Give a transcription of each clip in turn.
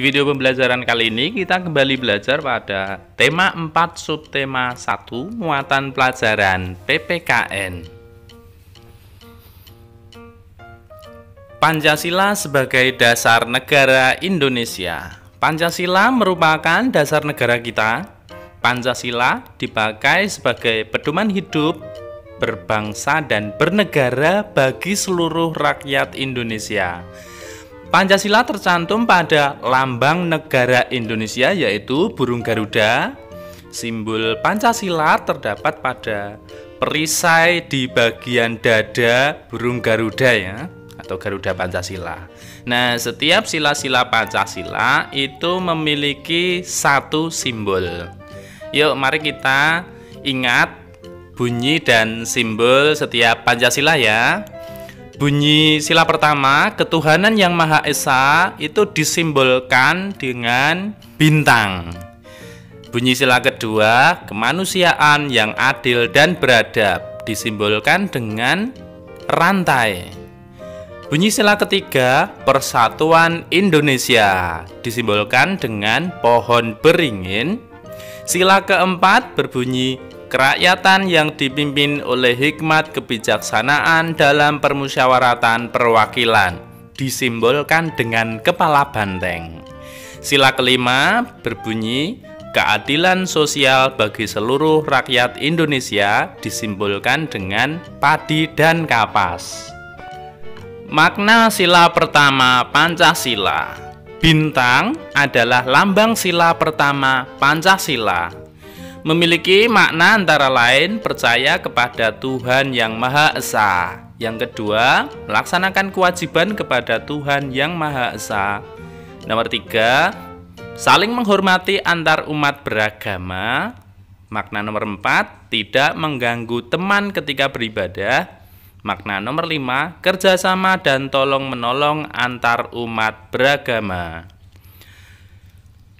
Di video pembelajaran kali ini kita kembali belajar pada tema 4 subtema 1 muatan pelajaran PPKN. Pancasila sebagai dasar negara Indonesia. Pancasila merupakan dasar negara kita. Pancasila dipakai sebagai pedoman hidup berbangsa dan bernegara bagi seluruh rakyat Indonesia. Pancasila tercantum pada lambang negara Indonesia yaitu burung Garuda. Simbol Pancasila terdapat pada perisai di bagian dada burung Garuda ya atau Garuda Pancasila. Nah, setiap sila-sila Pancasila itu memiliki satu simbol. Yuk, mari kita ingat bunyi dan simbol setiap Pancasila ya. Bunyi sila pertama, ketuhanan yang Maha Esa itu disimbolkan dengan bintang. Bunyi sila kedua, kemanusiaan yang adil dan beradab disimbolkan dengan rantai. Bunyi sila ketiga, persatuan Indonesia disimbolkan dengan pohon beringin. Sila keempat berbunyi Kerakyatan yang dipimpin oleh hikmat kebijaksanaan dalam permusyawaratan perwakilan disimbolkan dengan kepala banteng. Sila kelima berbunyi keadilan sosial bagi seluruh rakyat Indonesia disimbolkan dengan padi dan kapas. Makna sila pertama Pancasila Bintang adalah lambang sila pertama Pancasila memiliki makna antara lain percaya kepada Tuhan yang Maha Esa. Yang kedua, melaksanakan kewajiban kepada Tuhan yang Maha Esa. Nomor tiga, saling menghormati antar umat beragama. Makna nomor empat, tidak mengganggu teman ketika beribadah. Makna nomor lima, kerjasama dan tolong menolong antar umat beragama.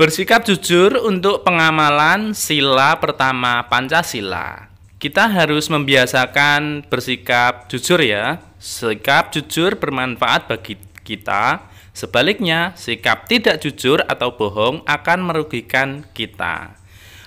Bersikap jujur untuk pengamalan sila pertama Pancasila. Kita harus membiasakan bersikap jujur ya. Sikap jujur bermanfaat bagi kita. Sebaliknya, sikap tidak jujur atau bohong akan merugikan kita.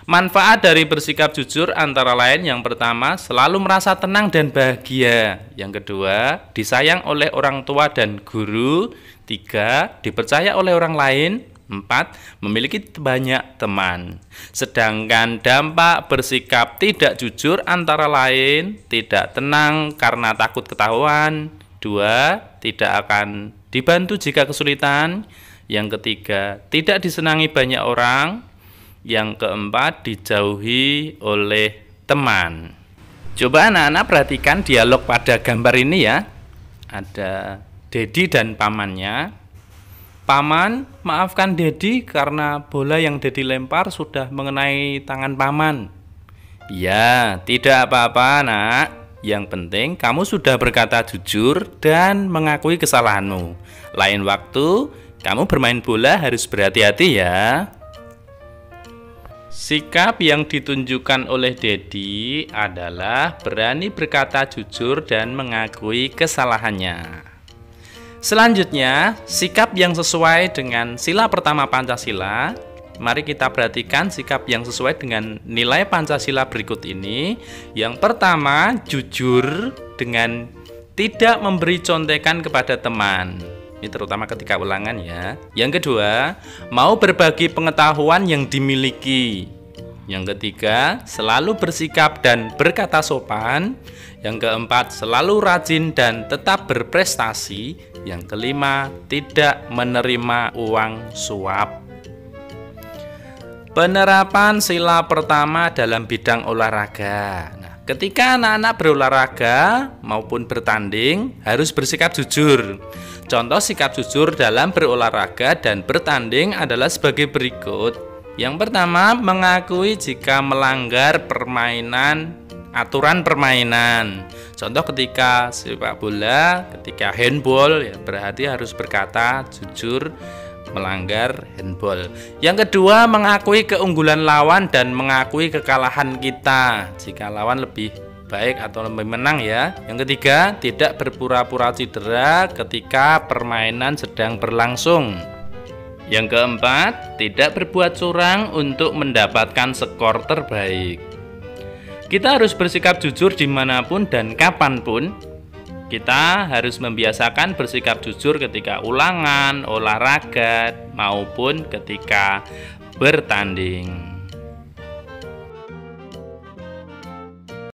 Manfaat dari bersikap jujur antara lain yang pertama selalu merasa tenang dan bahagia. Yang kedua, disayang oleh orang tua dan guru. Tiga, dipercaya oleh orang lain. 4. Memiliki banyak teman. Sedangkan dampak bersikap tidak jujur antara lain tidak tenang karena takut ketahuan. 2. Tidak akan dibantu jika kesulitan. Yang ketiga, tidak disenangi banyak orang. Yang keempat, dijauhi oleh teman. Coba anak-anak perhatikan dialog pada gambar ini ya. Ada Dedi dan pamannya Paman, maafkan Dedi karena bola yang Dedi lempar sudah mengenai tangan paman. Ya, tidak apa-apa, Nak. Yang penting kamu sudah berkata jujur dan mengakui kesalahanmu. Lain waktu, kamu bermain bola harus berhati-hati ya. Sikap yang ditunjukkan oleh Dedi adalah berani berkata jujur dan mengakui kesalahannya. Selanjutnya, sikap yang sesuai dengan sila pertama Pancasila. Mari kita perhatikan sikap yang sesuai dengan nilai Pancasila berikut ini. Yang pertama, jujur dengan tidak memberi contekan kepada teman. Ini terutama ketika ulangan ya. Yang kedua, mau berbagi pengetahuan yang dimiliki. Yang ketiga, selalu bersikap dan berkata sopan. Yang keempat, selalu rajin dan tetap berprestasi. Yang kelima, tidak menerima uang suap. Penerapan sila pertama dalam bidang olahraga. Nah, ketika anak-anak berolahraga maupun bertanding harus bersikap jujur. Contoh sikap jujur dalam berolahraga dan bertanding adalah sebagai berikut. Yang pertama, mengakui jika melanggar permainan aturan permainan. Contoh ketika sepak bola, ketika handball ya berarti harus berkata jujur melanggar handball. Yang kedua, mengakui keunggulan lawan dan mengakui kekalahan kita jika lawan lebih baik atau lebih menang ya. Yang ketiga, tidak berpura-pura cedera ketika permainan sedang berlangsung. Yang keempat, tidak berbuat curang untuk mendapatkan skor terbaik. Kita harus bersikap jujur di mana pun dan kapan pun. Kita harus membiasakan bersikap jujur ketika ulangan, olahraga, maupun ketika bertanding.